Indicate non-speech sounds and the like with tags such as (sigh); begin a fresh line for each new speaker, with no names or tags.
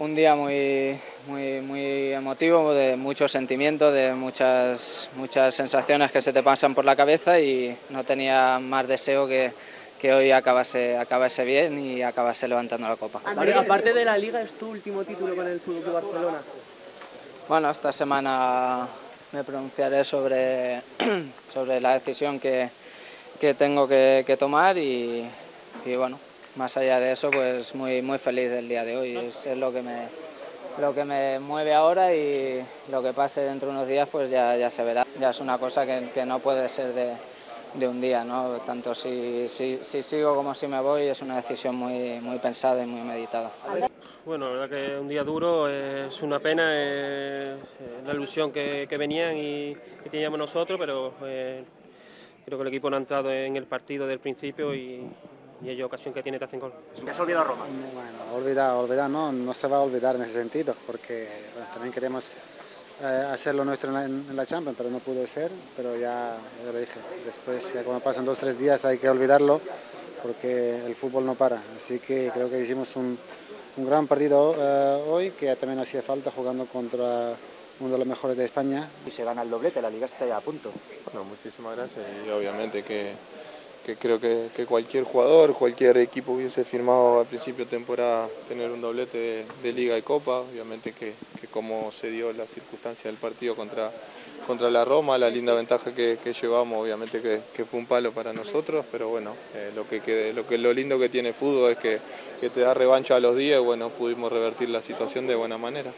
un día muy, muy, muy emotivo, de mucho sentimiento, de muchas, muchas sensaciones que se te pasan por la cabeza y no tenía más deseo que, que hoy acabase, acabase bien y acabase levantando la copa.
Aparte de la Liga, ¿es tu último título con el Fútbol Club Barcelona?
Bueno, esta semana me pronunciaré sobre, (clears throat) sobre la decisión que, que tengo que, que tomar y, y bueno, más allá de eso, pues muy, muy feliz del día de hoy. Es, lo, que me, lo que me mueve ahora y lo que pase dentro de unos días, pues ya, ya se verá. Ya es una cosa que, que no puede ser de, de un día, ¿no? Tanto si, si, si, sigo como si me voy, es una decisión muy, muy pensada y muy meditada.
Bueno, la verdad que un día duro, es una pena, es la ilusión que, que venían y teníamos nosotros, pero eh, creo que el equipo no ha entrado en el partido del principio y, y hay ocasión que tiene te hacen gol.
¿Te has olvidado Roma?
Bueno, olvidar, olvidar, no, no se va a olvidar en ese sentido, porque bueno, también queremos eh, hacer lo nuestro en la, en la, Champions, pero no pudo ser, pero ya, ya lo dije, después ya cuando pasan dos o tres días hay que olvidarlo, porque el fútbol no para, así que creo que hicimos un, un gran partido eh, hoy, que también hacía falta jugando contra uno de los mejores de España.
Y se gana el doblete, la liga está ya a punto.
Bueno, muchísimas gracias y obviamente que que creo que, cualquier jugador, cualquier equipo hubiese firmado al principio de temporada tener un doblete de, Liga y Copa, obviamente que, que, como se dio la circunstancia del partido contra, contra la Roma, la linda ventaja que, llevamos, obviamente que, fue un palo para nosotros, pero bueno, eh, lo, que, lo, que, lo lindo que tiene fútbol es que, te da revancha a los días y bueno, pudimos revertir la situación de buena manera.